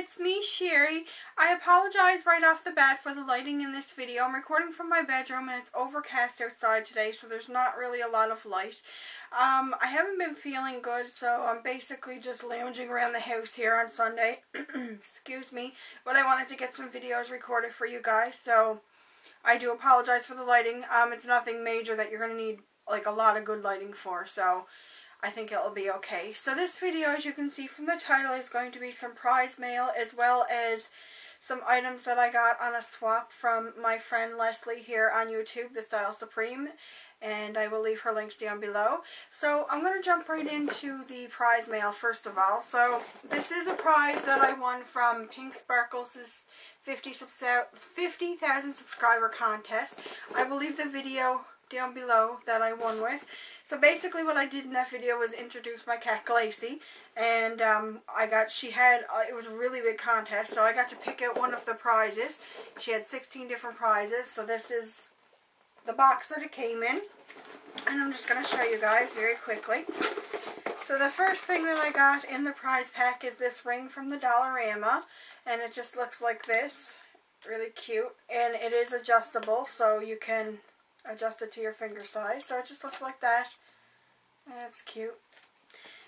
it's me, Sherry. I apologize right off the bat for the lighting in this video. I'm recording from my bedroom and it's overcast outside today, so there's not really a lot of light. Um, I haven't been feeling good, so I'm basically just lounging around the house here on Sunday. Excuse me. But I wanted to get some videos recorded for you guys, so I do apologize for the lighting. Um, it's nothing major that you're going to need like a lot of good lighting for, so... I think it'll be okay. So this video, as you can see from the title, is going to be some prize mail as well as some items that I got on a swap from my friend Leslie here on YouTube, The Style Supreme. And I will leave her links down below. So I'm going to jump right into the prize mail first of all. So this is a prize that I won from Pink Sparkles' 50,000 50, subscriber contest. I will leave the video down below that I won with. So basically what I did in that video was introduce my cat Glacy and um, I got, she had, uh, it was a really big contest so I got to pick out one of the prizes. She had 16 different prizes so this is the box that it came in and I'm just going to show you guys very quickly. So the first thing that I got in the prize pack is this ring from the Dollarama and it just looks like this really cute and it is adjustable so you can adjust it to your finger size. So it just looks like that. That's cute.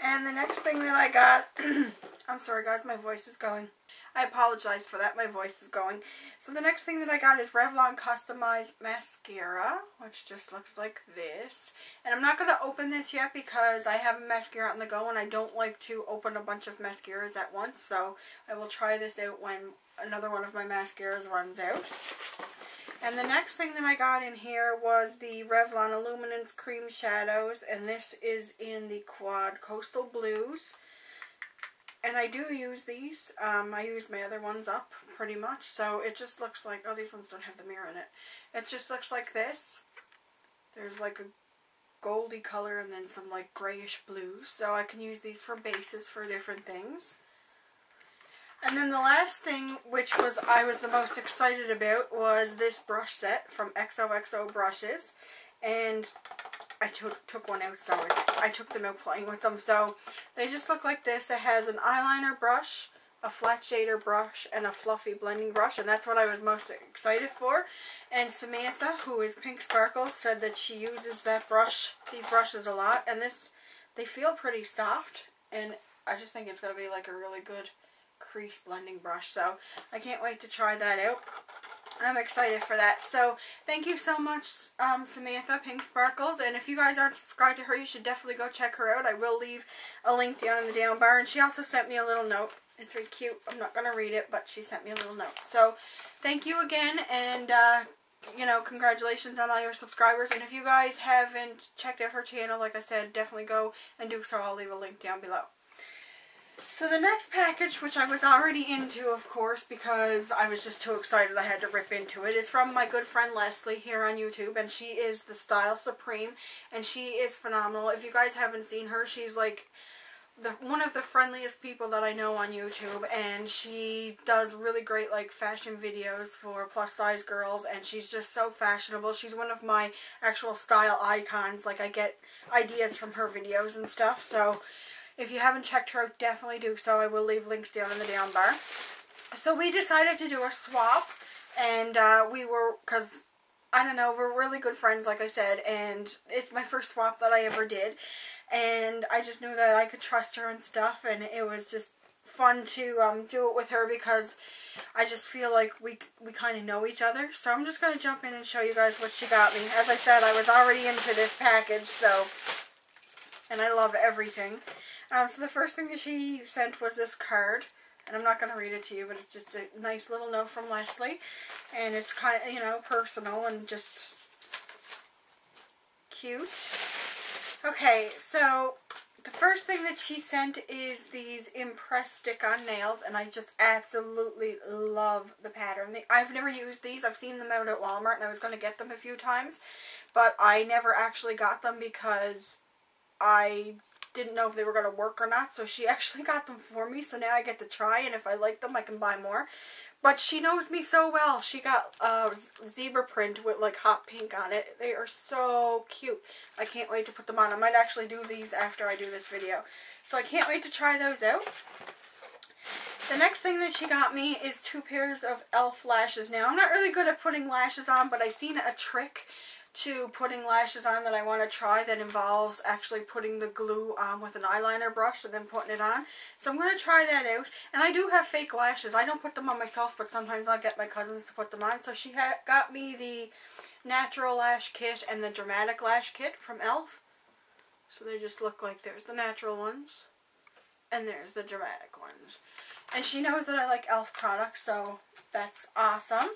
And the next thing that I got, I'm sorry guys, my voice is going. I apologize for that, my voice is going. So the next thing that I got is Revlon Customized Mascara, which just looks like this. And I'm not going to open this yet because I have a mascara on the go and I don't like to open a bunch of mascaras at once. So I will try this out when another one of my mascaras runs out. And the next thing that I got in here was the Revlon Illuminance Cream Shadows. And this is in the Quad Coastal Blues. And I do use these. Um, I use my other ones up pretty much. So it just looks like, oh these ones don't have the mirror in it. It just looks like this. There's like a goldy color and then some like grayish blue, So I can use these for bases for different things. And then the last thing, which was I was the most excited about, was this brush set from XOXO Brushes. And I took, took one out, so I took them out playing with them. So they just look like this. It has an eyeliner brush, a flat shader brush, and a fluffy blending brush. And that's what I was most excited for. And Samantha, who is Pink Sparkles, said that she uses that brush, these brushes a lot. And this, they feel pretty soft. And I just think it's going to be like a really good crease blending brush. So I can't wait to try that out. I'm excited for that. So thank you so much, um, Samantha Pink Sparkles. And if you guys aren't subscribed to her, you should definitely go check her out. I will leave a link down in the down bar. And she also sent me a little note. It's really cute. I'm not going to read it, but she sent me a little note. So thank you again. And, uh, you know, congratulations on all your subscribers. And if you guys haven't checked out her channel, like I said, definitely go and do so. I'll leave a link down below. So the next package, which I was already into, of course, because I was just too excited I had to rip into it, is from my good friend Leslie here on YouTube, and she is the Style Supreme, and she is phenomenal. If you guys haven't seen her, she's like the one of the friendliest people that I know on YouTube, and she does really great like fashion videos for plus size girls, and she's just so fashionable. She's one of my actual style icons. Like I get ideas from her videos and stuff, so if you haven't checked her out, definitely do so. I will leave links down in the down bar. So we decided to do a swap, and uh, we were, because, I don't know, we're really good friends, like I said, and it's my first swap that I ever did, and I just knew that I could trust her and stuff, and it was just fun to um, do it with her because I just feel like we we kind of know each other. So I'm just going to jump in and show you guys what she got me. As I said, I was already into this package, so, and I love everything. Um, so the first thing that she sent was this card. And I'm not going to read it to you, but it's just a nice little note from Leslie. And it's kind of, you know, personal and just cute. Okay, so the first thing that she sent is these Impress stick-on nails, and I just absolutely love the pattern. I've never used these. I've seen them out at Walmart, and I was going to get them a few times, but I never actually got them because I didn't know if they were going to work or not. So she actually got them for me. So now I get to try. And if I like them, I can buy more. But she knows me so well. She got uh, zebra print with like hot pink on it. They are so cute. I can't wait to put them on. I might actually do these after I do this video. So I can't wait to try those out. The next thing that she got me is two pairs of e.l.f. lashes. Now, I'm not really good at putting lashes on, but I seen a trick to putting lashes on that I want to try that involves actually putting the glue on with an eyeliner brush and then putting it on. So I'm going to try that out. And I do have fake lashes. I don't put them on myself, but sometimes I'll get my cousins to put them on. So she got me the natural lash kit and the dramatic lash kit from e.l.f. So they just look like there's the natural ones and there's the dramatic ones. And she knows that I like e.l.f. products, so that's awesome.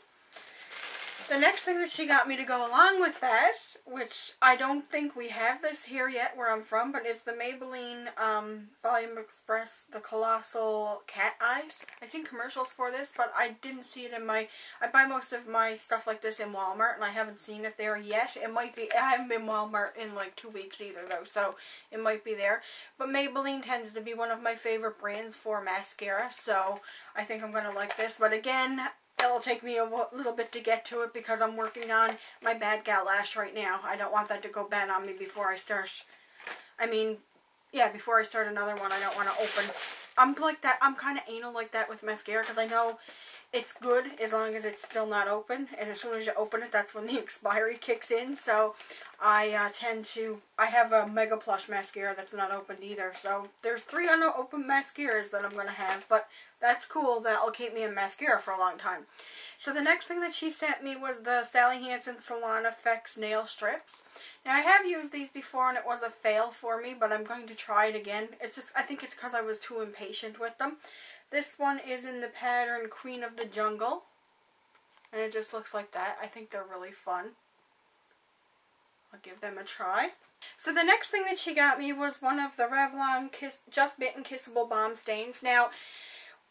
The next thing that she got me to go along with that, which I don't think we have this here yet where I'm from, but it's the Maybelline um, Volume Express, the Colossal Cat Eyes. I've seen commercials for this, but I didn't see it in my, I buy most of my stuff like this in Walmart, and I haven't seen it there yet. It might be, I haven't been Walmart in like two weeks either though, so it might be there. But Maybelline tends to be one of my favorite brands for mascara, so I think I'm going to like this. But again, It'll take me a little bit to get to it because I'm working on my bad gal lash right now. I don't want that to go bad on me before I start. I mean, yeah, before I start another one, I don't want to open. I'm like that. I'm kind of anal like that with mascara because I know it's good as long as it's still not open. And as soon as you open it, that's when the expiry kicks in. So I uh, tend to, I have a Mega Plush mascara that's not opened either. So there's three unopened mascaras that I'm going to have. But that's cool. That'll keep me in mascara for a long time. So the next thing that she sent me was the Sally Hansen Salon Effects Nail Strips. Now I have used these before and it was a fail for me, but I'm going to try it again. It's just, I think it's because I was too impatient with them. This one is in the pattern Queen of the Jungle. And it just looks like that. I think they're really fun. I'll give them a try. So the next thing that she got me was one of the Revlon Kiss, Just Bitten Kissable Balm Stains. Now,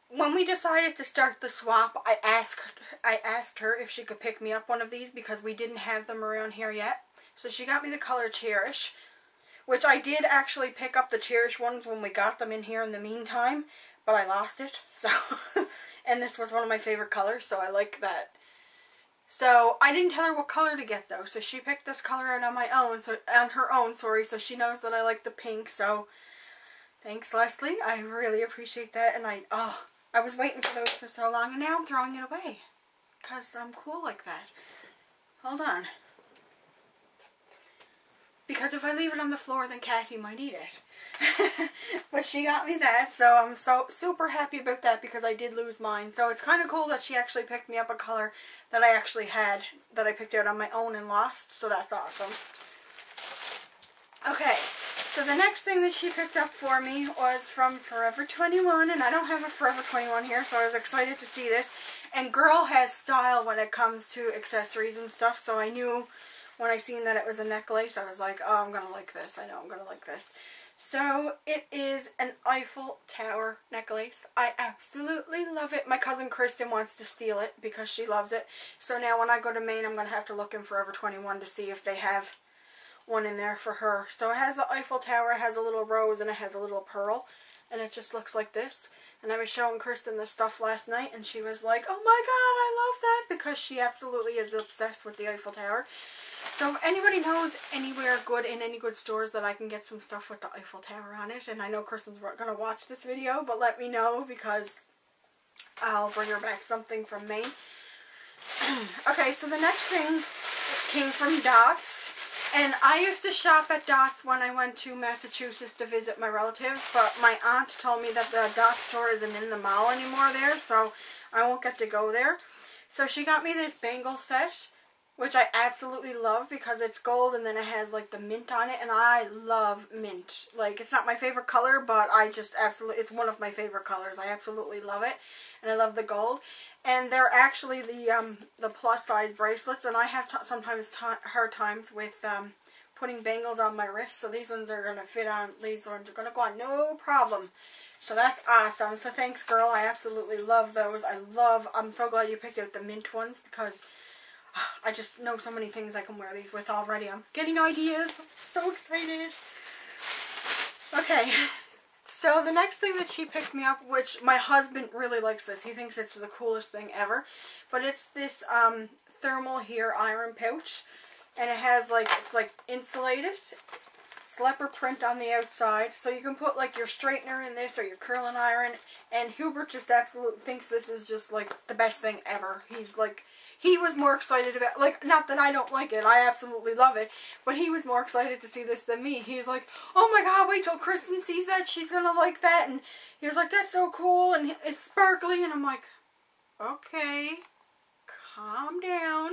when we decided to start the swap, I asked, I asked her if she could pick me up one of these because we didn't have them around here yet. So she got me the color Cherish, which I did actually pick up the Cherish ones when we got them in here in the meantime, but I lost it. So, and this was one of my favorite colors, so I like that so I didn't tell her what color to get though. So she picked this color out on my own, so on her own, sorry. So she knows that I like the pink. So thanks, Leslie. I really appreciate that. And I, oh, I was waiting for those for so long, and now I'm throwing it away because I'm cool like that. Hold on. Because if I leave it on the floor, then Cassie might eat it. but she got me that, so I'm so super happy about that because I did lose mine. So it's kind of cool that she actually picked me up a color that I actually had, that I picked out on my own and lost. So that's awesome. Okay, so the next thing that she picked up for me was from Forever 21, and I don't have a Forever 21 here, so I was excited to see this. And girl has style when it comes to accessories and stuff, so I knew when I seen that it was a necklace, I was like, oh, I'm going to like this. I know I'm going to like this. So it is an Eiffel Tower necklace. I absolutely love it. My cousin Kristen wants to steal it because she loves it. So now when I go to Maine, I'm going to have to look in Forever 21 to see if they have one in there for her. So it has the Eiffel Tower, it has a little rose, and it has a little pearl. And it just looks like this. And I was showing Kristen this stuff last night, and she was like, oh my god, I love that, because she absolutely is obsessed with the Eiffel Tower. So if anybody knows anywhere good in any good stores that I can get some stuff with the Eiffel Tower on it, and I know Kristen's going to watch this video, but let me know because I'll bring her back something from Maine. okay, so the next thing came from Dots. And I used to shop at Dots when I went to Massachusetts to visit my relatives, but my aunt told me that the Dots store isn't in the mall anymore there, so I won't get to go there. So she got me this bangle set which I absolutely love because it's gold and then it has like the mint on it and I love mint. Like it's not my favorite color but I just absolutely, it's one of my favorite colors. I absolutely love it and I love the gold. And they're actually the um, the plus size bracelets and I have sometimes hard times with um, putting bangles on my wrist so these ones are going to fit on, these ones are going to go on no problem. So that's awesome. So thanks girl, I absolutely love those. I love, I'm so glad you picked out the mint ones because I just know so many things I can wear these with already. I'm getting ideas. So excited. Okay. So the next thing that she picked me up, which my husband really likes this. He thinks it's the coolest thing ever. But it's this um, thermal here iron pouch. And it has like, it's like insulated. It's leopard print on the outside. So you can put like your straightener in this or your curling iron. And Hubert just absolutely thinks this is just like the best thing ever. He's like, he was more excited about, like, not that I don't like it, I absolutely love it, but he was more excited to see this than me. He's like, oh my god, wait till Kristen sees that, she's gonna like that, and he was like, that's so cool, and it's sparkly, and I'm like, okay, calm down.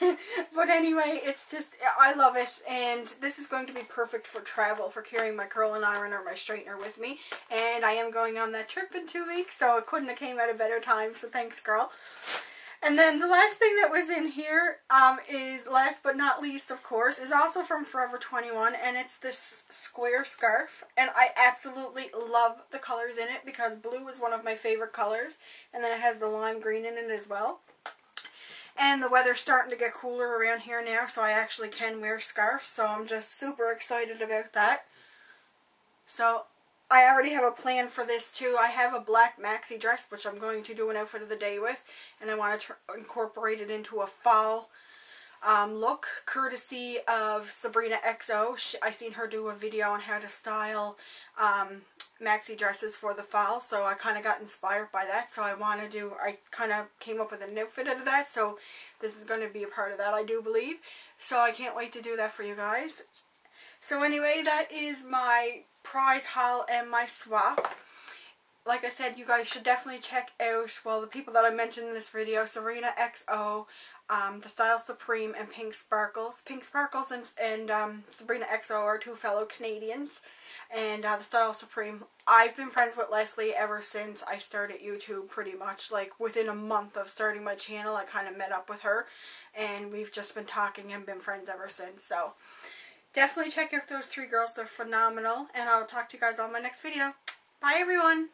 but anyway, it's just, I love it. And this is going to be perfect for travel, for carrying my curling iron or my straightener with me. And I am going on that trip in two weeks, so it couldn't have came at a better time. So thanks, girl. And then the last thing that was in here um, is, last but not least, of course, is also from Forever 21, and it's this square scarf. And I absolutely love the colors in it because blue is one of my favorite colors, and then it has the lime green in it as well. And the weather's starting to get cooler around here now, so I actually can wear scarves, so I'm just super excited about that. So I already have a plan for this too. I have a black maxi dress, which I'm going to do an outfit of the day with, and I want to incorporate it into a fall um, look, courtesy of Sabrina XO. She, I seen her do a video on how to style um, maxi dresses for the fall, so I kind of got inspired by that. So I want to do, I kind of came up with an outfit out of that, so this is going to be a part of that, I do believe. So I can't wait to do that for you guys. So anyway, that is my prize haul and my swap. Like I said, you guys should definitely check out, well, the people that I mentioned in this video, Sabrina XO, um, the Style Supreme, and Pink Sparkles. Pink Sparkles and, and um, Sabrina XO are two fellow Canadians. And uh, the Style Supreme, I've been friends with Leslie ever since I started YouTube pretty much. Like within a month of starting my channel, I kind of met up with her. And we've just been talking and been friends ever since. So definitely check out those three girls. They're phenomenal. And I'll talk to you guys on my next video. Bye everyone.